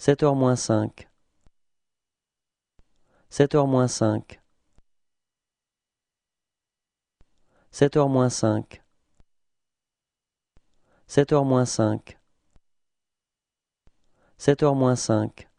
7h moins 5. 7h moins 5. 7h moins 5. 7h moins 5. 7h moins 5.